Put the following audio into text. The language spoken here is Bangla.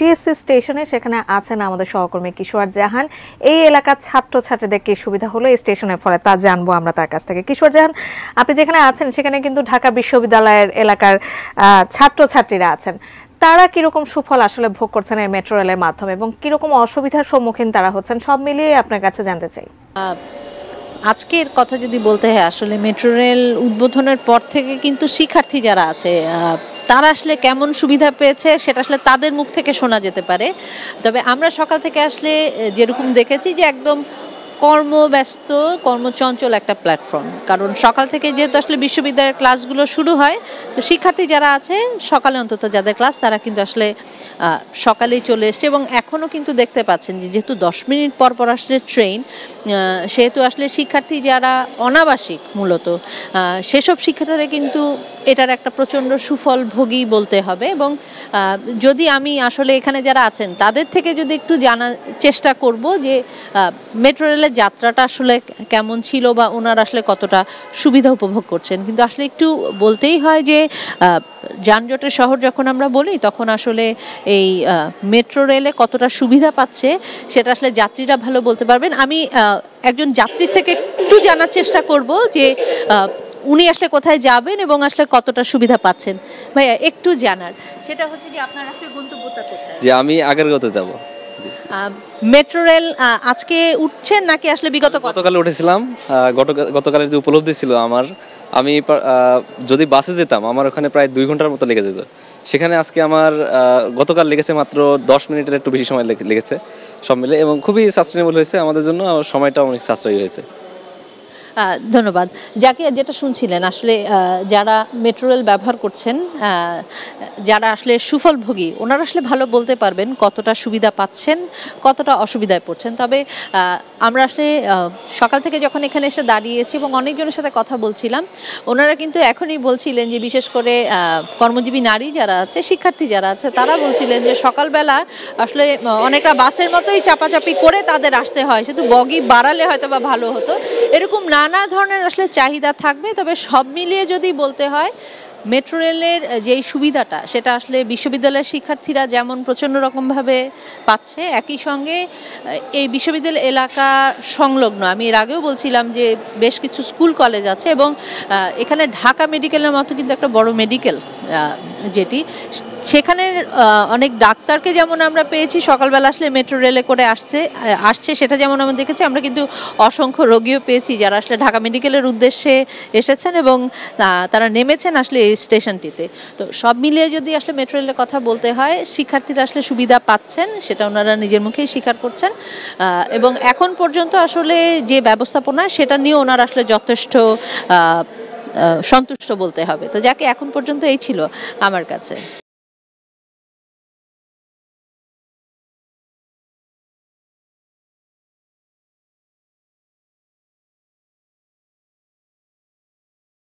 টিএসসি স্টেশনে সেখানে আছেন আমাদের সহকর্মী কিশোর জাহান। এই এলাকার ছাত্রছাত্রীদের কি সুবিধা হলো? এই স্টেশনের ফলে তা জানব আমরা তার কাছ থেকে। কিশোর জাহান, আপনি যেখানে আছেন সেখানে কিন্তু ঢাকা বিশ্ববিদ্যালয়ের এলাকার ছাত্রছাত্রীরা আছেন। তারা কীরকম সুফল আসলে ভোগ করছেন এই মেট্রো রেলের মাধ্যমে এবং কীরকম অসুবিধার সম্মুখীন তারা হচ্ছেন, সব মিলিয়ে আপনার কাছে জানতে চাই। আজকের কথা যদি বলতে হয়, আসলে মেট্রো রেল উদ্বোধনের পর থেকে কিন্তু শিক্ষার্থী যারা আছে তারা আসলে কেমন সুবিধা পেয়েছে সেটা আসলে তাদের মুখ থেকে শোনা যেতে পারে। তবে আমরা সকাল থেকে আসলে যেরকম দেখেছি যে একদম কর্মব্যস্ত, কর্মচঞ্চল একটা প্ল্যাটফর্ম। কারণ সকাল থেকে যেহেতু আসলে বিশ্ববিদ্যালয়ের ক্লাসগুলো শুরু হয়, তো শিক্ষার্থী যারা আছে, সকালে অন্তত যাদের ক্লাস, তারা কিন্তু আসলে সকালেই চলে এসছে এবং এখনও কিন্তু দেখতে পাচ্ছেন যে যেহেতু দশ মিনিট পর পর আসলে ট্রেন সেহেতু আসলে শিক্ষার্থী যারা অনাবাসিক মূলত সেসব শিক্ষার্থীরা কিন্তু এটার একটা প্রচণ্ড সুফল ভোগী বলতে হবে এবং যদি আমি আসলে এখানে যারা আছেন, তাদের থেকে যদি একটু জানার চেষ্টা করব যে মেট্রো রেলের যাত্রাটা আসলে কেমন ছিল বা ওনারা আসলে কতটা সুবিধা উপভোগ করছেন। কিন্তু আসলে একটু বলতেই হয় যে যানজটের শহর যখন আমরা বলি, তখন আসলে এই মেট্রো রেলে কতটা সুবিধা পাচ্ছে, সেটা আসলে যাত্রীরা ভালো বলতে পারবেন। আমি একজন যাত্রীর থেকে একটু জানার চেষ্টা করব যে উনি আসলে কোথায় যাবেন এবং আসলে কতটা সুবিধা পাচ্ছেন? ভাইয়া একটু জানার। সেটা হচ্ছে যে আপনার আসলে গন্তব্যটা কোথায়? যে আমি আগেরগতে যাব। মেট্রো রেল আজকে উঠছেন নাকি আসলে বিগত গতকাল উঠেছিলাম। গতকালের যে উপলব্ধি ছিল আমার আমি যদি বাসে যেতাম আমার ওখানে প্রায় দুই ঘণ্টার মতো লেগে যেত। সেখানে আজকে আমার গতকাল লেগেছে মাত্র দশ মিনিটের একটু বেশি সময় লেগে- লেগেছে। সব মিলে এবং খুবই সাস্টেনেবল হয়েছে। আমাদের জন্য সময়টা অনেক সাশ্রয়ী হয়েছে। ধন্যবাদ। যাকে যেটা শুনছিলেন আসলে যারা মেট্রো রেল ব্যবহার করছেন যারা আসলে সুফলভোগী, ওনারা আসলে ভালো বলতে পারবেন কতটা সুবিধা পাচ্ছেন, কতটা অসুবিধায় পড়ছেন। তবে আমরা আসলে সকাল থেকে যখন এখানে এসে দাঁড়িয়েছি এবং অনেকজনের সাথে কথা বলছিলাম, ওনারা কিন্তু এখনই বলছিলেন যে, বিশেষ করে কর্মজীবী নারী যারা আছে, শিক্ষার্থী যারা আছে, তারা বলছিলেন যে, সকালবেলা আসলে অনেকটা বাসের মতোই চাপাচাপি করে তাদের আসতে হয়। শুধু বগি বাড়ালে হয়তো বা ভালো হতো। এরকম নানা ধরনের আসলে চাহিদা থাকবে, তবে সব মিলিয়ে যদি বলতে হয় মেট্রো রেলের যেই সুবিধাটা, সেটা আসলে বিশ্ববিদ্যালয়ের শিক্ষার্থীরা যেমন প্রচণ্ড রকমভাবে পাচ্ছে, একই সঙ্গে এই বিশ্ববিদ্যালয় এলাকা সংলগ্ন, আমি এর আগেও বলছিলাম যে বেশ কিছু স্কুল কলেজ আছে এবং এখানে ঢাকা মেডিকেলের মতো কিন্তু একটা বড় মেডিকেল যেটি। সেখানের অনেক ডাক্তারকে যেমন আমরা পেয়েছি, সকালবেলা আসলে মেট্রো রেলে করে আসছে আসছে, সেটা যেমন আমরা দেখেছি, আমরা কিন্তু অসংখ্য রোগীও পেয়েছি যারা আসলে ঢাকা মেডিকেলের উদ্দেশ্যে এসেছেন এবং তারা নেমেছেন আসলে এই স্টেশনটিতে। তো সব মিলিয়ে যদি আসলে মেট্রো রেলের কথা বলতে হয়, শিক্ষার্থীরা আসলে সুবিধা পাচ্ছেন, সেটা ওনারা নিজের মুখেই স্বীকার করছেন এবং এখন পর্যন্ত আসলে যে ব্যবস্থাপনা, সেটা নিয়ে ওনারা আসলে যথেষ্ট সন্তুষ্ট বলতে হবে। তো যাকে এখন পর্যন্ত এই ছিল আমার কাছে।